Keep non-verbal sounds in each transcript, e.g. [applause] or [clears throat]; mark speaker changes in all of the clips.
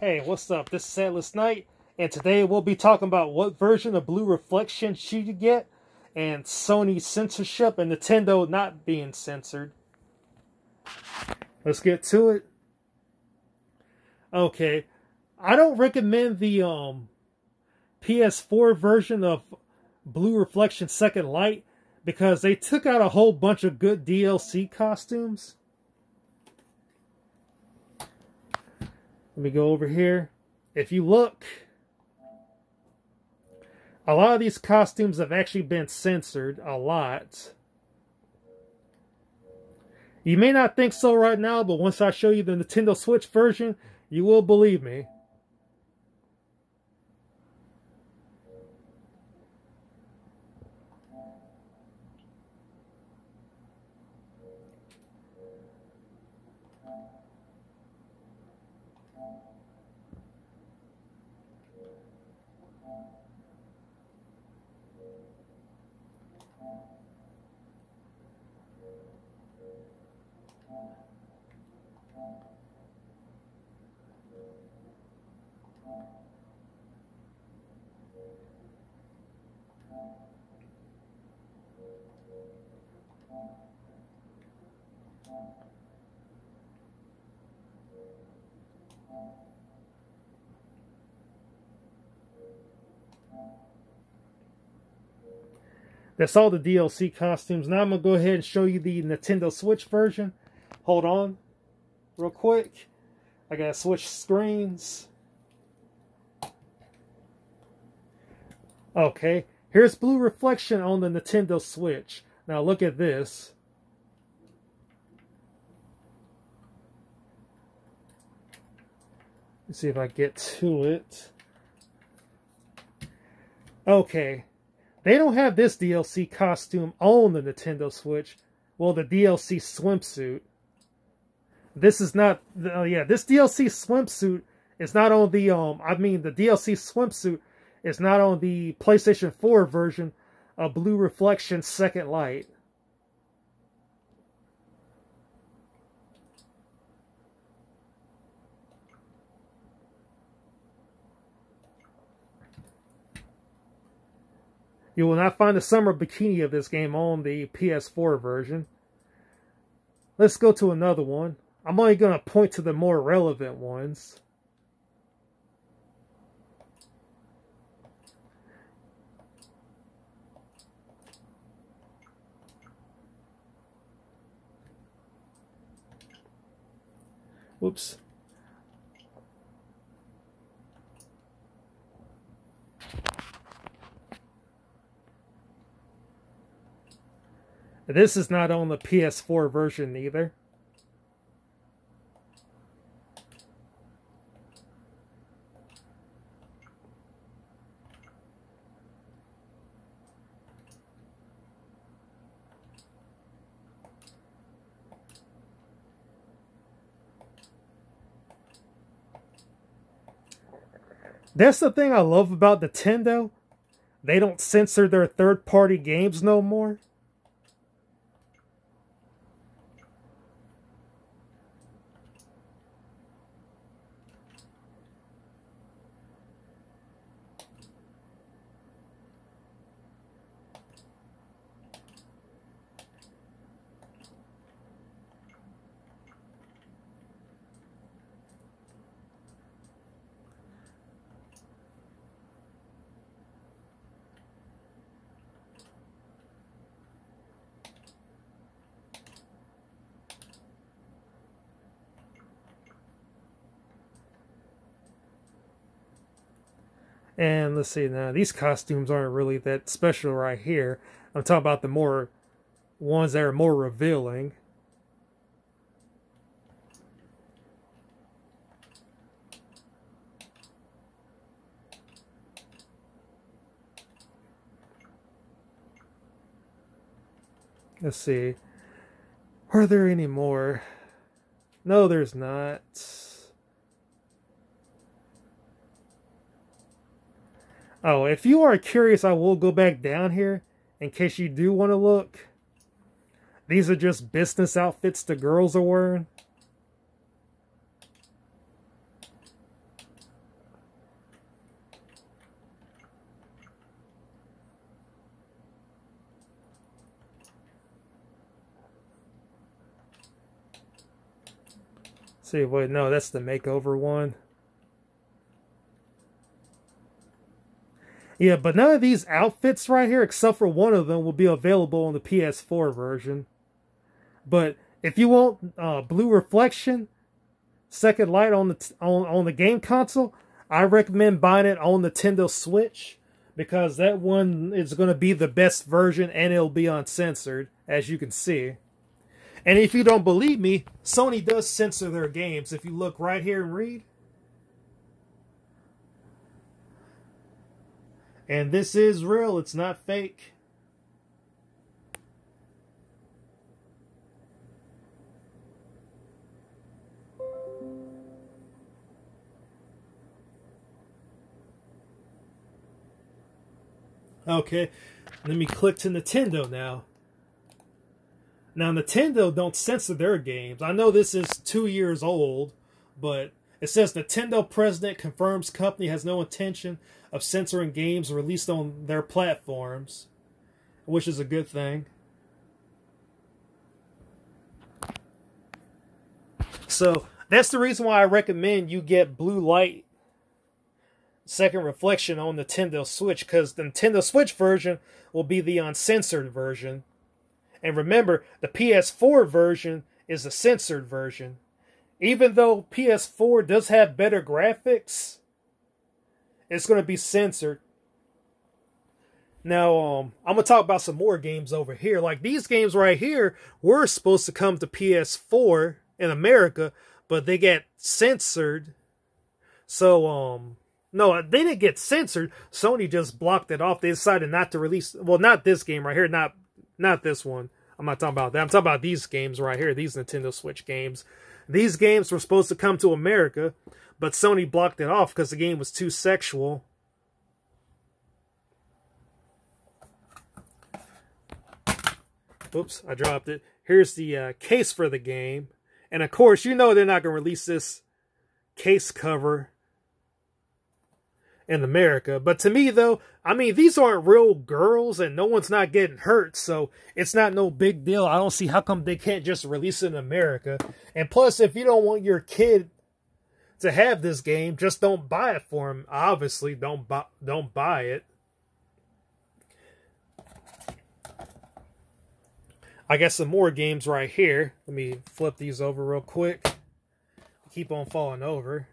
Speaker 1: Hey, what's up? This is Atlas Night, and today we'll be talking about what version of Blue Reflection should you get, and Sony censorship and Nintendo not being censored. Let's get to it. Okay, I don't recommend the um PS4 version of Blue Reflection Second Light because they took out a whole bunch of good DLC costumes. Let me go over here. If you look, a lot of these costumes have actually been censored. A lot. You may not think so right now, but once I show you the Nintendo Switch version, you will believe me. That's all the DLC costumes. Now I'm going to go ahead and show you the Nintendo Switch version. Hold on real quick. I got to switch screens. Okay, here's Blue Reflection on the Nintendo Switch. Now look at this. Let's see if I get to it. Okay, they don't have this DLC costume on the Nintendo Switch. Well, the DLC swimsuit. This is not, uh, yeah, this DLC swimsuit is not on the, um, I mean, the DLC swimsuit is not on the PlayStation 4 version of Blue Reflection Second Light. You will not find the summer bikini of this game on the PS4 version. Let's go to another one. I'm only going to point to the more relevant ones. Whoops. This is not on the PS4 version either. That's the thing I love about Nintendo. They don't censor their third-party games no more. And let's see now, these costumes aren't really that special right here. I'm talking about the more ones that are more revealing. Let's see. Are there any more? No, there's not. Oh, if you are curious, I will go back down here in case you do want to look. These are just business outfits the girls are wearing. See, wait, no, that's the makeover one. Yeah, but none of these outfits right here, except for one of them, will be available on the PS4 version. But if you want uh, blue reflection, second light on the on on the game console, I recommend buying it on Nintendo Switch because that one is going to be the best version and it'll be uncensored, as you can see. And if you don't believe me, Sony does censor their games. If you look right here and read. And this is real, it's not fake. Okay, let me click to Nintendo now. Now, Nintendo don't censor their games. I know this is two years old, but it says Nintendo president confirms company has no intention of censoring games released on their platforms, which is a good thing. So that's the reason why I recommend you get blue light second reflection on the Nintendo Switch because the Nintendo Switch version will be the uncensored version. And remember, the PS4 version is the censored version. Even though PS4 does have better graphics, it's going to be censored. Now, um, I'm going to talk about some more games over here. Like these games right here were supposed to come to PS4 in America, but they get censored. So, um, no, they didn't get censored. Sony just blocked it off. They decided not to release. Well, not this game right here. Not not this one. I'm not talking about that. I'm talking about these games right here. These Nintendo Switch games. These games were supposed to come to America, but Sony blocked it off because the game was too sexual. Oops, I dropped it. Here's the uh, case for the game. And of course, you know they're not going to release this case cover in America. But to me, though, I mean, these aren't real girls and no one's not getting hurt, so it's not no big deal. I don't see how come they can't just release it in America. And plus, if you don't want your kid to have this game, just don't buy it for him. Obviously, don't buy, don't buy it. I got some more games right here. Let me flip these over real quick. Keep on falling over.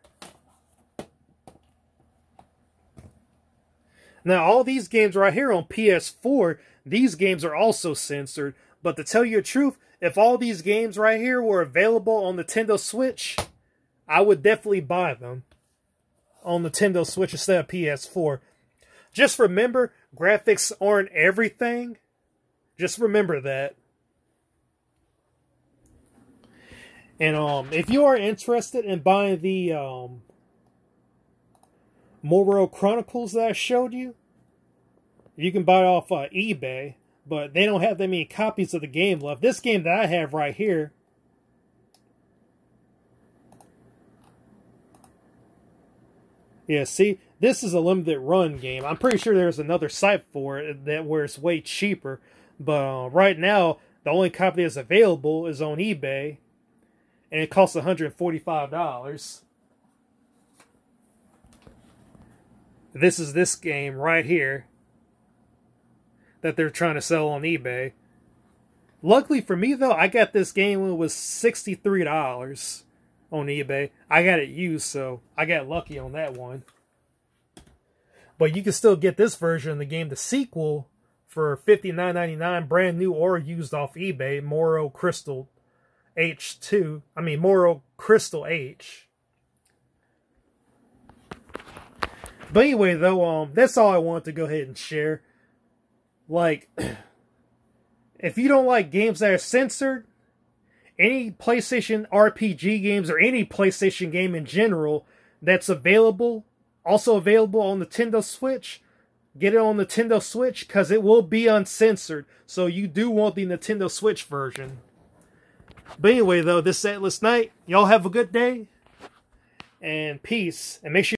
Speaker 1: Now, all these games right here on PS4, these games are also censored. But to tell you the truth, if all these games right here were available on Nintendo Switch, I would definitely buy them on Nintendo Switch instead of PS4. Just remember, graphics aren't everything. Just remember that. And um, if you are interested in buying the um, Moero Chronicles that I showed you, you can buy off uh, eBay, but they don't have that many copies of the game left. This game that I have right here, yeah, see, this is a limited run game. I'm pretty sure there's another site for it that where it's way cheaper, but uh, right now the only copy that's available is on eBay, and it costs $145. This is this game right here that they're trying to sell on eBay. Luckily for me, though, I got this game when it was $63 on eBay. I got it used, so I got lucky on that one. But you can still get this version of the game, the sequel, for $59.99, brand new or used off eBay, Moero Crystal H2. I mean, Moero Crystal H. But anyway, though, um, that's all I want to go ahead and share. Like, [clears throat] if you don't like games that are censored, any PlayStation RPG games or any PlayStation game in general that's available, also available on the Nintendo Switch, get it on Nintendo Switch because it will be uncensored. So you do want the Nintendo Switch version. But anyway, though, this Atlas Night, y'all have a good day and peace. And make sure